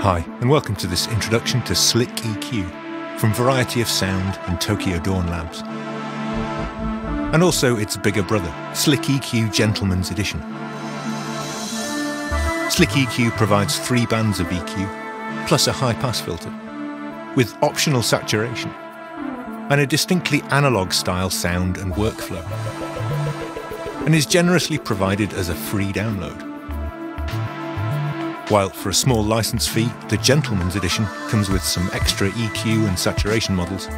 Hi, and welcome to this introduction to Slick EQ from Variety of Sound and Tokyo Dawn Labs. And also its bigger brother, Slick EQ Gentleman's Edition. Slick EQ provides three bands of EQ, plus a high pass filter, with optional saturation, and a distinctly analog style sound and workflow, and is generously provided as a free download while for a small license fee, the Gentleman's Edition comes with some extra EQ and saturation models,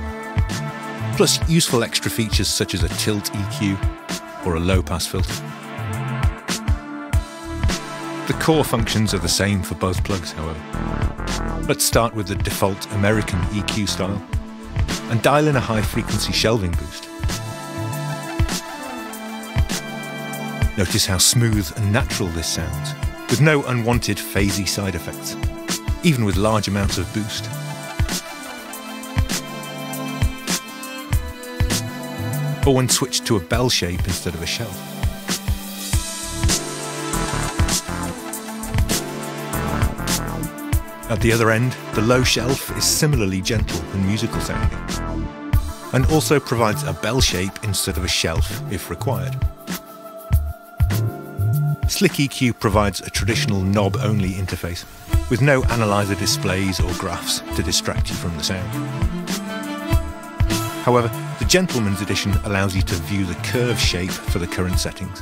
plus useful extra features such as a tilt EQ or a low pass filter. The core functions are the same for both plugs, however. Let's start with the default American EQ style and dial in a high frequency shelving boost. Notice how smooth and natural this sounds with no unwanted phasey side effects, even with large amounts of boost. Or when switched to a bell shape instead of a shelf. At the other end, the low shelf is similarly gentle and musical sounding, and also provides a bell shape instead of a shelf if required. Slick EQ provides a traditional knob-only interface, with no analyzer displays or graphs to distract you from the sound. However, the Gentleman's Edition allows you to view the curve shape for the current settings.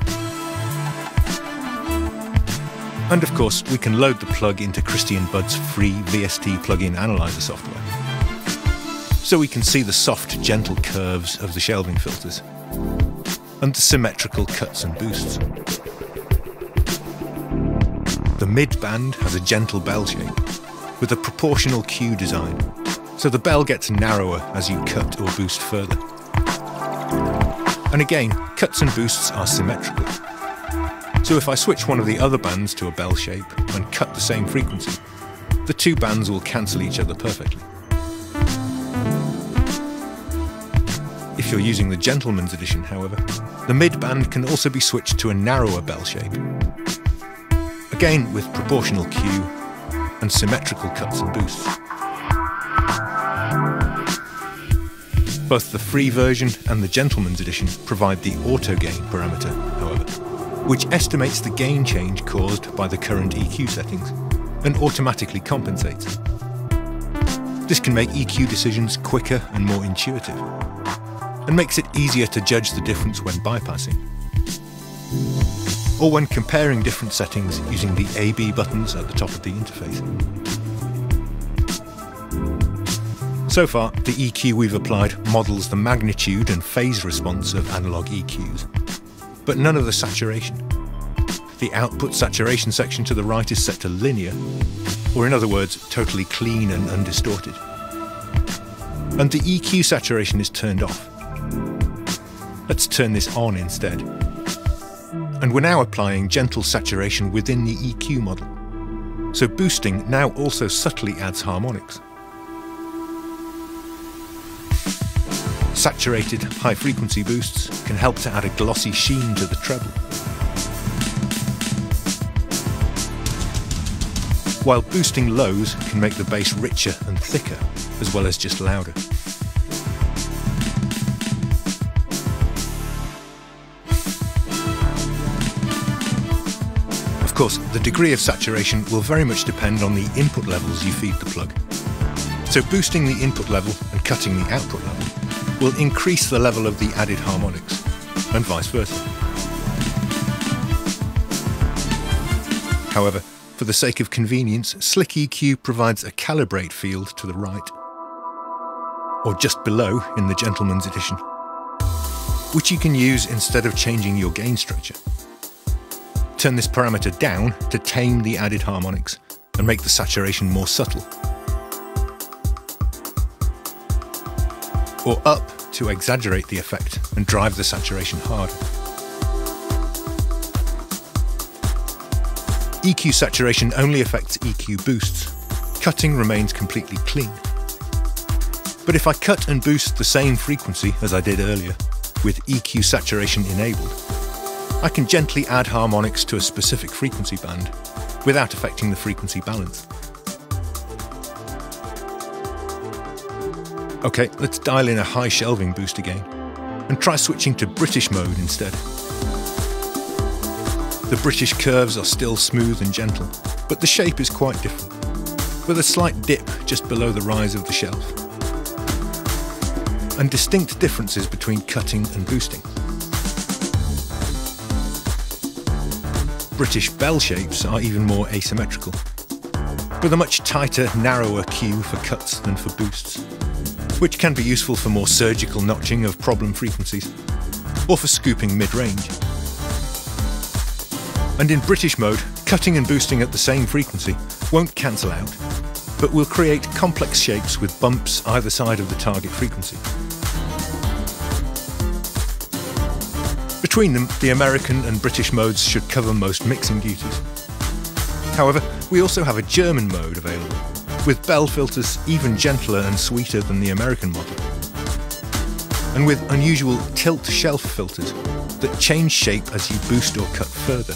And of course, we can load the plug into Christian Budde's free VST plugin analyzer software. So we can see the soft, gentle curves of the shelving filters and the symmetrical cuts and boosts. The mid-band has a gentle bell shape, with a proportional Q design, so the bell gets narrower as you cut or boost further. And again, cuts and boosts are symmetrical. So if I switch one of the other bands to a bell shape and cut the same frequency, the two bands will cancel each other perfectly. If you're using the Gentleman's Edition, however, the mid-band can also be switched to a narrower bell shape, again with proportional Q and symmetrical cuts and boosts. Both the free version and the Gentleman's Edition provide the auto gain parameter, however, which estimates the gain change caused by the current EQ settings and automatically compensates. This can make EQ decisions quicker and more intuitive, and makes it easier to judge the difference when bypassing or when comparing different settings using the AB buttons at the top of the interface. So far, the EQ we've applied models the magnitude and phase response of analog EQs, but none of the saturation. The output saturation section to the right is set to linear, or in other words, totally clean and undistorted. And the EQ saturation is turned off. Let's turn this on instead and we're now applying gentle saturation within the EQ model. So boosting now also subtly adds harmonics. Saturated high-frequency boosts can help to add a glossy sheen to the treble. While boosting lows can make the bass richer and thicker, as well as just louder. Course, the degree of saturation will very much depend on the input levels you feed the plug. So boosting the input level and cutting the output level will increase the level of the added harmonics, and vice versa. However, for the sake of convenience, Slick EQ provides a calibrate field to the right, or just below in the Gentleman's Edition, which you can use instead of changing your gain structure turn this parameter down to tame the added harmonics and make the saturation more subtle. Or up to exaggerate the effect and drive the saturation harder. EQ saturation only affects EQ boosts. Cutting remains completely clean. But if I cut and boost the same frequency as I did earlier, with EQ saturation enabled, I can gently add harmonics to a specific frequency band without affecting the frequency balance. Okay, let's dial in a high shelving boost again and try switching to British mode instead. The British curves are still smooth and gentle, but the shape is quite different, with a slight dip just below the rise of the shelf, and distinct differences between cutting and boosting. British bell shapes are even more asymmetrical, with a much tighter, narrower Q for cuts than for boosts, which can be useful for more surgical notching of problem frequencies, or for scooping mid-range. And in British mode, cutting and boosting at the same frequency won't cancel out, but will create complex shapes with bumps either side of the target frequency. Between them, the American and British modes should cover most mixing duties. However, we also have a German mode available, with bell filters even gentler and sweeter than the American model, and with unusual tilt shelf filters that change shape as you boost or cut further.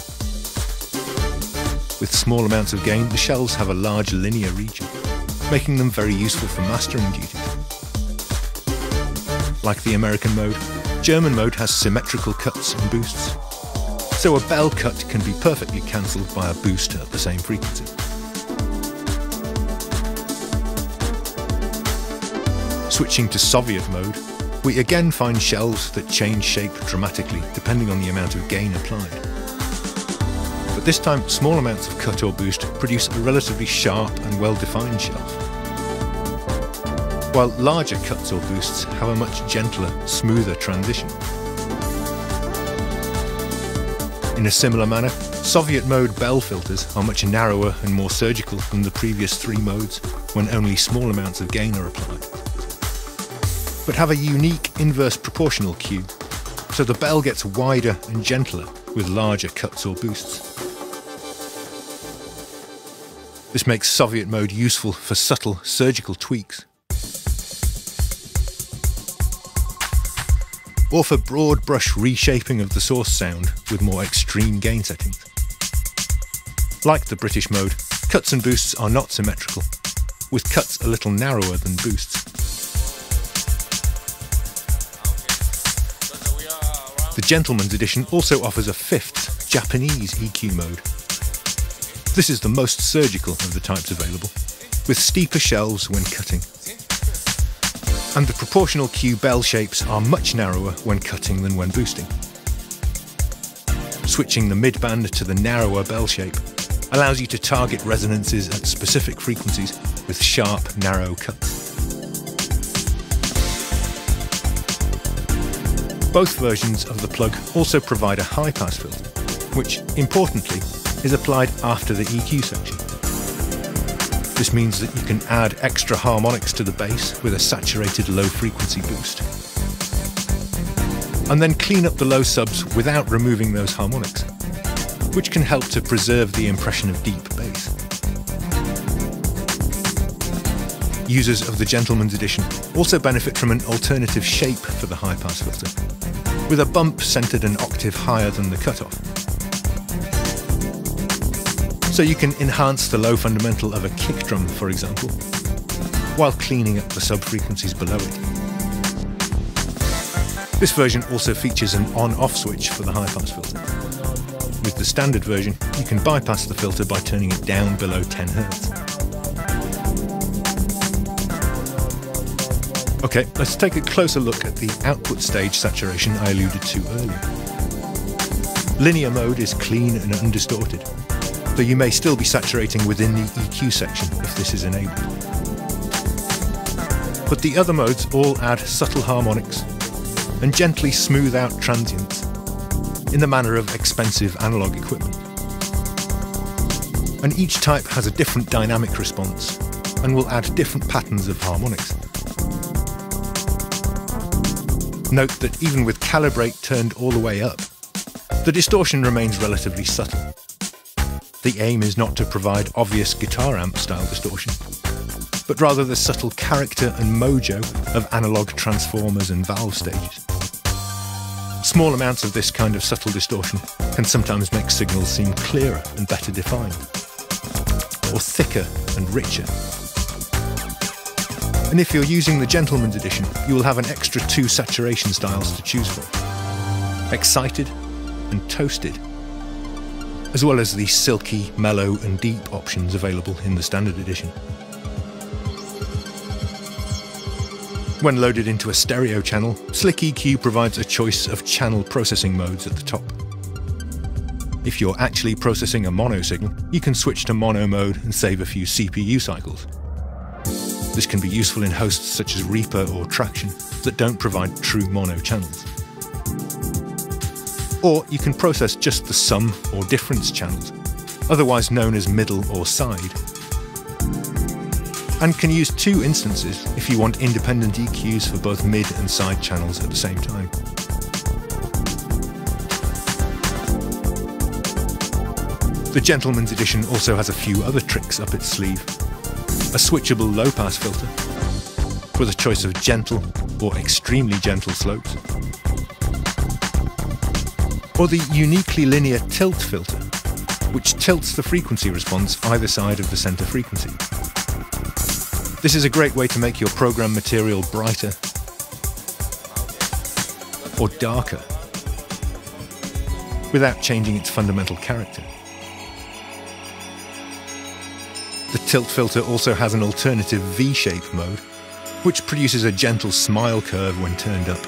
With small amounts of gain, the shelves have a large linear region, making them very useful for mastering duties. Like the American mode, German mode has symmetrical cuts and boosts, so a bell cut can be perfectly cancelled by a boost at the same frequency. Switching to Soviet mode, we again find shelves that change shape dramatically depending on the amount of gain applied but this time small amounts of cut or boost produce a relatively sharp and well-defined shelf. While larger cuts or boosts have a much gentler, smoother transition. In a similar manner, Soviet mode bell filters are much narrower and more surgical than the previous three modes when only small amounts of gain are applied. But have a unique inverse proportional Q, so the bell gets wider and gentler with larger cuts or boosts. This makes Soviet mode useful for subtle surgical tweaks. Or for broad brush reshaping of the source sound with more extreme gain settings. Like the British mode, cuts and boosts are not symmetrical, with cuts a little narrower than boosts. The Gentleman's Edition also offers a fifth, Japanese EQ mode, this is the most surgical of the types available, with steeper shelves when cutting. And the proportional Q bell shapes are much narrower when cutting than when boosting. Switching the midband to the narrower bell shape allows you to target resonances at specific frequencies with sharp, narrow cuts. Both versions of the plug also provide a high-pass filter, which, importantly, is applied after the EQ section. This means that you can add extra harmonics to the bass with a saturated low frequency boost. And then clean up the low subs without removing those harmonics, which can help to preserve the impression of deep bass. Users of the Gentleman's Edition also benefit from an alternative shape for the high pass filter, with a bump centered an octave higher than the cutoff so you can enhance the low fundamental of a kick drum, for example, while cleaning up the sub-frequencies below it. This version also features an on-off switch for the high-pass filter. With the standard version, you can bypass the filter by turning it down below 10 Hz. Okay, let's take a closer look at the output stage saturation I alluded to earlier. Linear mode is clean and undistorted, though you may still be saturating within the EQ section if this is enabled. But the other modes all add subtle harmonics and gently smooth out transients in the manner of expensive analogue equipment. And each type has a different dynamic response and will add different patterns of harmonics. Note that even with calibrate turned all the way up, the distortion remains relatively subtle. The aim is not to provide obvious guitar amp style distortion, but rather the subtle character and mojo of analog transformers and valve stages. Small amounts of this kind of subtle distortion can sometimes make signals seem clearer and better defined, or thicker and richer. And if you're using the Gentleman's Edition, you will have an extra two saturation styles to choose from. Excited and Toasted, as well as the silky, mellow and deep options available in the Standard Edition. When loaded into a stereo channel, Slick EQ provides a choice of channel processing modes at the top. If you're actually processing a mono signal, you can switch to mono mode and save a few CPU cycles. This can be useful in hosts such as Reaper or Tracktion that don't provide true mono channels. Or you can process just the sum or difference channels, otherwise known as middle or side. And can use two instances if you want independent EQs for both mid and side channels at the same time. The Gentleman's Edition also has a few other tricks up its sleeve. A switchable low pass filter, with a choice of gentle or extremely gentle slopes. Or the uniquely linear tilt filter, which tilts the frequency response either side of the centre frequency. This is a great way to make your program material brighter or darker without changing its fundamental character. The tilt filter also has an alternative V-shape mode, which produces a gentle smile curve when turned up.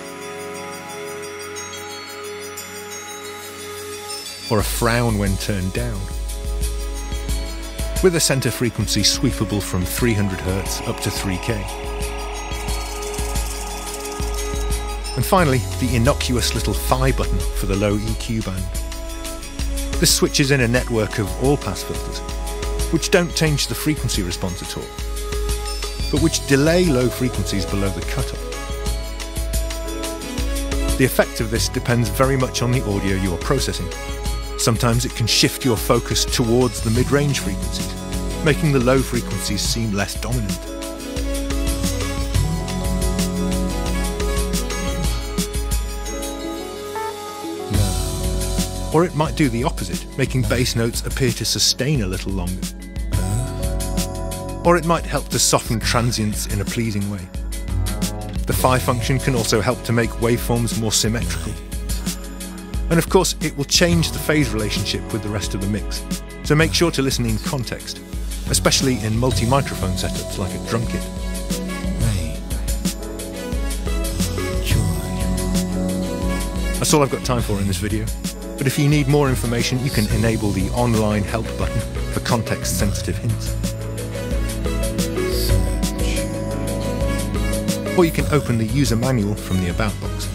Or a frown when turned down. With a center frequency sweepable from 300 Hz up to 3K. And finally, the innocuous little phi button for the low EQ band. This switches in a network of all-pass filters, which don't change the frequency response at all, but which delay low frequencies below the cutoff. The effect of this depends very much on the audio you are processing. Sometimes it can shift your focus towards the mid-range frequencies, making the low frequencies seem less dominant. Or it might do the opposite, making bass notes appear to sustain a little longer or it might help to soften transients in a pleasing way. The phi function can also help to make waveforms more symmetrical. And of course, it will change the phase relationship with the rest of the mix, so make sure to listen in context, especially in multi-microphone setups like a drum kit. That's all I've got time for in this video, but if you need more information, you can enable the online help button for context-sensitive hints. or you can open the user manual from the About box.